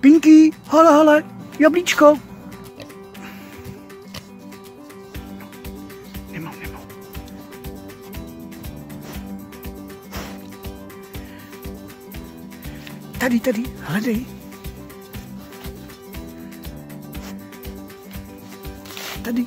Pinky, hele, hele, jablíčko. Nemám, nemám. Tady, tady, hledej. Tady.